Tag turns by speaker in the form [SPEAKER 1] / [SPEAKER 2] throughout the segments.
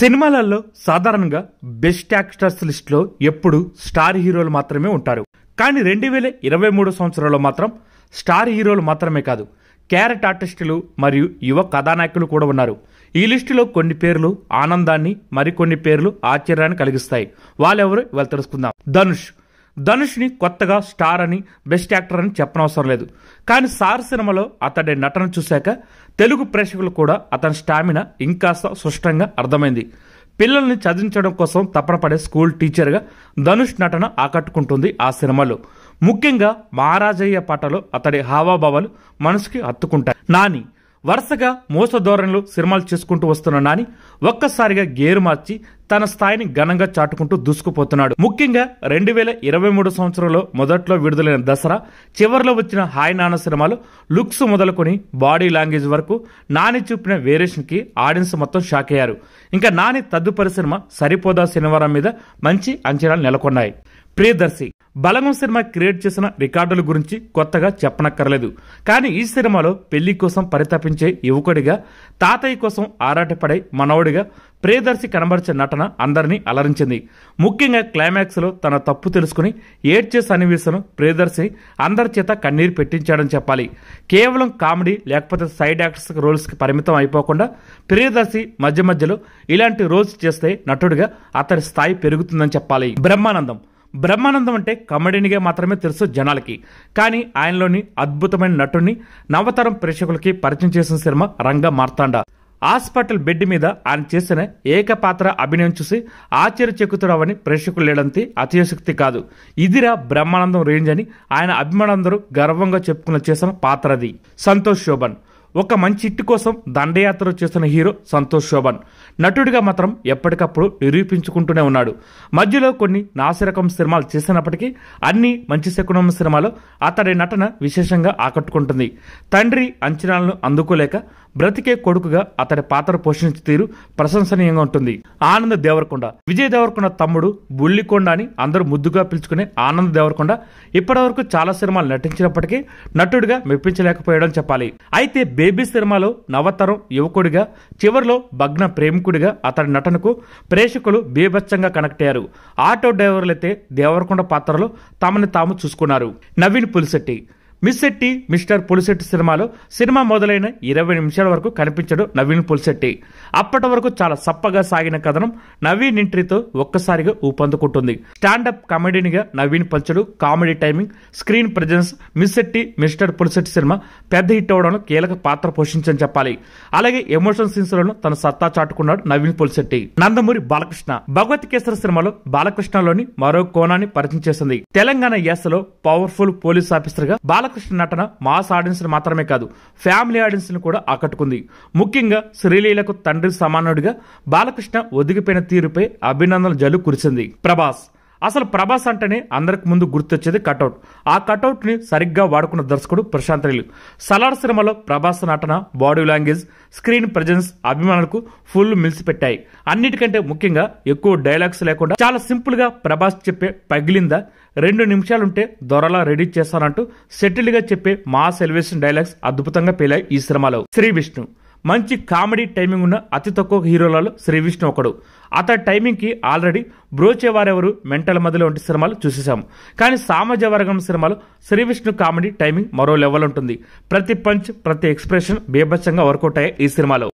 [SPEAKER 1] సినిమాలలో సాధారణంగా best actors లిస్ట్లో ఎప్పుడు స్టార్ హీరోలు మాత్రమే ఉంటారు. కానీ రెండు వేల ఇరవై మూడు సంవత్సరంలో మాత్రం స్టార్ హీరోలు మాత్రమే కాదు క్యారెట్ ఆర్టిస్టులు మరియు యువ కథానాయకులు కూడా ఉన్నారు. ఈ లిస్టులో కొన్ని పేర్లు ఆనందాన్ని మరికొన్ని పేర్లు ఆశ్చర్యాన్ని కలిగిస్తాయి. వాళ్ళెవరు? ఇవాళ తెలుసుకుందాం. ధనుష్ ధనుష్ని కొత్తగా స్టార్ అని బెస్ట్ యాక్టర్ అని చెప్పనవసరం లేదు. కానీ సార్ సినిమాలో అతడి నటన చూశాక తెలుగు ప్రేక్షకులు కూడా అతని స్టామినా ఇంకాస్త స్పష్టంగా అర్థమైంది. పిల్లల్ని చదివించడం కోసం తపన పడే స్కూల్ టీచర్గా ధనుష్ నటన ఆకట్టుకుంటుంది ఆ సినిమాలో. ముఖ్యంగా మహారాజయ్య పాటలో అతడి హావాభావాలు మనసుకి హత్తుకుంటాయి. నాని వరుసగా మోస ధోరణిలో సినిమాలు చేసుకుంటూ వస్తున్న నాని ఒక్కసారిగా గేరు మార్చి తన స్థాయిని ఘనంగా చాటుకుంటూ దూసుకుపోతున్నాడు. ముఖ్యంగా రెండు వేల ఇరవై మూడు సంవత్సరంలో మొదట్లో విడుదలైన దసరా చివరిలో వచ్చిన హాయ్ నాన్న సినిమాలు లుక్స్ మొదలుకొని బాడీ లాంగ్వేజ్ వరకు నాని చూపిన వేరియేషన్కి ఆడియన్స్ మొత్తం షాక్ అయ్యారు. ఇంకా నాని తదుపరి సినిమా సరిపోదా శనివారం మీద మంచి అంచనాలు నెలకొన్నాయి. ప్రియదర్శి బలగం సినిమా క్రియేట్ చేసిన రికార్డుల గురించి కొత్తగా చెప్పనక్కర్లేదు. కానీ ఈ సినిమాలో పెళ్ళి కోసం పరితపించే యువకుడిగా తాతయ్య కోసం ఆరాటపడే మనవడిగా ప్రియదర్శి కనబరిచే నటన అందరినీ అలరించింది. ముఖ్యంగా క్లైమాక్స్లో తన తప్పు తెలుసుకుని ఏడ్చే సన్నివేశం ప్రియదర్శి అందరి చేత కన్నీరు పెట్టించాడని చెప్పాలి. కేవలం కామెడీ లేకపోతే సైడ్ యాక్టర్స్ రోల్స్కి పరిమితం అయిపోకుండా ప్రియదర్శి మధ్య మధ్యలో ఇలాంటి రోల్స్ చేస్తే నటుడిగా అతడి స్థాయి పెరుగుతుందని చెప్పాలి. బ్రహ్మానందం. బ్రహ్మానందం అంటే కమెడీనిగా మాత్రమే తెలుసు జనాలకి. కానీ ఆయనలోని అద్భుతమైన నటుడిని నవతరం ప్రేక్షకులకి పరిచయం చేసిన సినిమా రంగ మార్తాండ. హాస్పిటల్ బెడ్ మీద ఆయన చేసిన ఏకపాత్ర అభినయం చూసి ఆశ్చర్య చెక్కుతురావని ప్రేక్షకులు లేడంతే అతిశక్తి కాదు. ఇదిరా బ్రహ్మానందం రేంజ్ అని ఆయన అభిమానులందరూ గర్వంగా చెప్పుకున్న చేసిన పాత్ర అది సంతోష్ శోభన్. ఒక మంచి హిట్ కోసం దండయాత్ర చేస్తున్న హీరో సంతోష్ శోభన్. నటుడిగా మాత్రం ఎప్పటికప్పుడు నిరూపించుకుంటూనే ఉన్నాడు. మధ్యలో కొన్ని నాసిరకం సినిమాలు చేసినప్పటికీ అన్ని మంచి శకునం సినిమాలో అతడి నటన విశేషంగా ఆకట్టుకుంటుంది. తండ్రి అంచనాలను అందుకోలేక బ్రతికే కొడుకుగా అతడి పాత్ర పోషించే తీరు ప్రశంసనీయంగా ఉంటుంది. ఆనంద్ దేవరకొండ. విజయ్ దేవరకొండ తమ్ముడు బుల్లికొండ అని అందరూ ముద్దుగా పిలుచుకునే ఆనంద్ దేవరకొండ ఇప్పటివరకు చాలా సినిమాలు నటించినప్పటికీ నటుడిగా మెప్పించలేకపోయాడని చెప్పాలి. అయితే బేబీ సినిమాలో నవతరం యువకుడిగా చివరిలో భగ్న ప్రేమికుడిగా అతడి నటనకు ప్రేక్షకులు బీభత్సంగా కనెక్ట్ అయ్యారు. ఆటో డ్రైవర్లైతే దేవరకొండ పాత్రలో తమని తాము చూసుకున్నారు. నవీన్ పులిశెట్టి. మిస్సెట్టి మిస్టర్ పులిశెట్టి సినిమాలో సినిమా మొదలైన ఇరవై నిమిషాల వరకు కనిపించడు నవీన్ పులిశెట్టి. అప్పటి వరకు చాలా సప్పగా సాగిన కథనం నవీన్ ఎంట్రీతో ఒక్కసారిగా ఊపందుకుంటుంది. Stand up కామెడీనిగా Naveen పల్చడు comedy timing screen presence మిస్సెట్టి mister Pulishetty cinema పెద్ద హిట్ అవడంలో కీలక పాత్ర పోషించని చెప్పాలి. అలాగే ఎమోషన్ సీన్స్ లోను తన సత్తా చాటుకున్నాడు నవీన్ పులిశెట్టి. నందమూరి బాలకృష్ణ భగవత్ కేసర సినిమాలో బాలకృష్ణలోని మరో కోణాన్ని పరిచయం చేసింది. తెలంగాణ యాసలో పవర్ఫుల్ పోలీస్ ఆఫీసర్గా బాలకృష్ణ నటన మాస్ ఆడియన్స్ని మాత్రమే కాదు ఫ్యామిలీ ఆడియన్స్ని కూడా ఆకట్టుకుంది. ముఖ్యంగా శ్రీలీలకు తండ్రి సమానుడిగా బాలకృష్ణ ఒదిగిపోయిన తీరుపై అభినందనలు జల్లు కురిసింది. ప్రభాస్ అసలు ప్రభాస్ అంటేనే అందరికి ముందు గుర్తొచ్చేది కటౌట్. ఆ కటౌట్ని సరిగ్గా వాడుకున్న దర్శకుడు ప్రశాంత్ నీల్ సలార్ సినిమాలో ప్రభాస్ నటన బాడీ లాంగ్వేజ్ స్క్రీన్ ప్రజెన్స్ అభిమానులకు ఫుల్ మిలిసిపెట్టాయి. అన్నిటికంటే ముఖ్యంగా ఎక్కువ డైలాగ్స్ లేకుండా చాలా సింపుల్గా ప్రభాస్ చెప్పే పగిలిందా రెండు నిమిషాలుంటే దొరలా రెడీ చేస్తానంటూ సెటిల్గా చెప్పే మాస్ ఎలివేషన్ డైలాగ్స్ అద్భుతంగా పేలాయి ఈ సినిమాలో. శ్రీ విష్ణు. మంచి కామెడీ టైమింగ్ ఉన్న అతి తక్కువ హీరోలలో శ్రీ విష్ణు ఒకడు. అతడి టైమింగ్కి ఆల్రెడీ బ్రోచేవారెవరు మెంటల్ మధ్యలో వంటి సినిమాలు చూసేశాం కానీ సామాజ వర్గం సినిమాలు శ్రీ విష్ణు కామెడీ టైమింగ్ మరో లెవెల్ ఉంటుంది. ప్రతి పంచ్ ప్రతి ఎక్స్ప్రెషన్ బీభత్సంగా వర్కౌట్ అయ్యాయి ఈ సినిమాలో.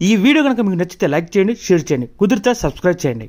[SPEAKER 1] ఈ వీడియో కనుక మీకు నచ్చితే లైక్ చేయండి షేర్ చేయండి. కుదిరితే సబ్స్క్రైబ్ చేయండి.